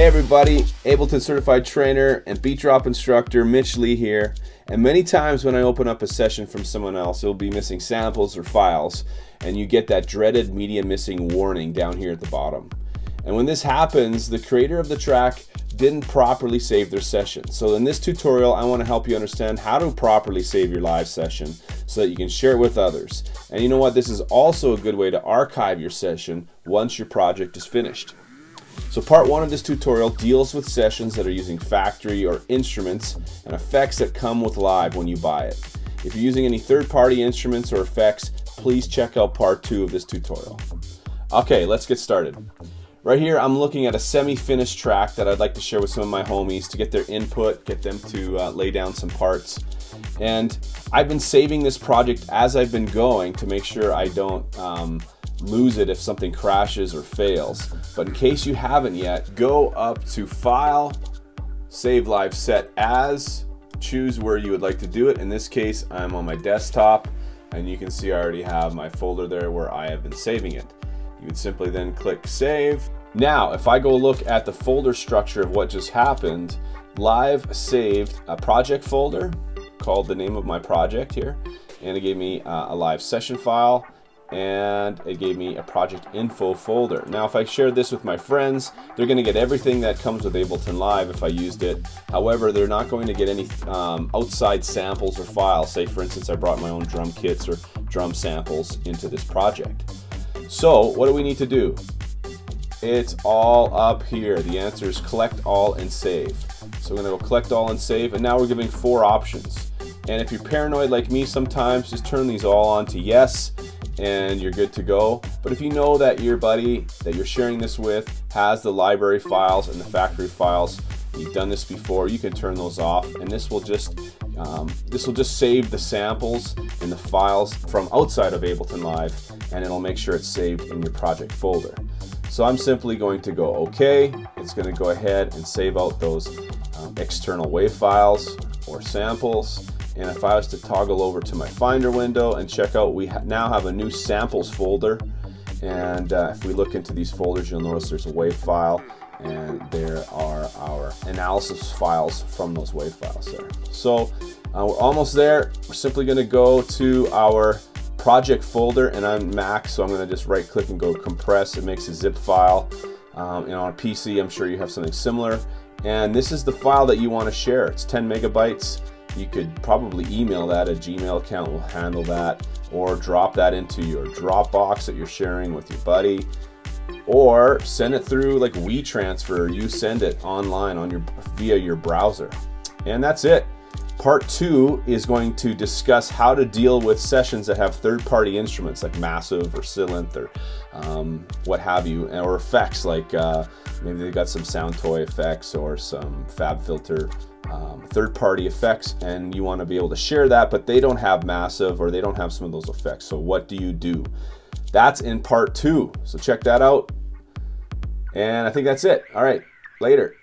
Hey everybody, Ableton certified trainer and beat drop instructor Mitch Lee here. And many times when I open up a session from someone else, it'll be missing samples or files, and you get that dreaded media missing warning down here at the bottom. And when this happens, the creator of the track didn't properly save their session. So in this tutorial, I wanna help you understand how to properly save your live session so that you can share it with others. And you know what? This is also a good way to archive your session once your project is finished. So part one of this tutorial deals with sessions that are using factory or instruments and effects that come with live when you buy it. If you're using any third-party instruments or effects, please check out part two of this tutorial. Okay, let's get started. Right here, I'm looking at a semi-finished track that I'd like to share with some of my homies to get their input, get them to uh, lay down some parts. And I've been saving this project as I've been going to make sure I don't um, lose it if something crashes or fails. But in case you haven't yet, go up to File, Save Live Set As, choose where you would like to do it. In this case, I'm on my desktop, and you can see I already have my folder there where I have been saving it. You would simply then click Save. Now, if I go look at the folder structure of what just happened, Live saved a project folder called the name of my project here, and it gave me uh, a live session file, and it gave me a project info folder. Now if I share this with my friends, they're going to get everything that comes with Ableton Live if I used it. However, they're not going to get any um, outside samples or files. Say for instance I brought my own drum kits or drum samples into this project. So what do we need to do? It's all up here. The answer is collect all and save. So I'm to go collect all and save and now we're giving four options. And if you're paranoid like me sometimes, just turn these all on to yes and you're good to go. But if you know that your buddy that you're sharing this with has the library files and the factory files, you've done this before, you can turn those off and this will just um, this will just save the samples and the files from outside of Ableton Live and it'll make sure it's saved in your project folder. So I'm simply going to go OK. It's going to go ahead and save out those um, external WAV files or samples and if I was to toggle over to my Finder window and check out, we ha now have a new samples folder. And uh, if we look into these folders, you'll notice there's a WAV file and there are our analysis files from those WAV files there. So uh, we're almost there. We're simply gonna go to our project folder and I'm Mac, so I'm gonna just right click and go compress. It makes a zip file. Um, and on a PC, I'm sure you have something similar. And this is the file that you wanna share. It's 10 megabytes you could probably email that. A Gmail account will handle that, or drop that into your Dropbox that you're sharing with your buddy, or send it through like WeTransfer. You send it online on your via your browser, and that's it. Part two is going to discuss how to deal with sessions that have third-party instruments like Massive or Sylenth or um, what have you, or effects like uh, maybe they've got some Soundtoy effects or some fab FabFilter um, third-party effects and you want to be able to share that, but they don't have massive or they don't have some of those effects. So what do you do? That's in part two. So check that out. And I think that's it. All right, later.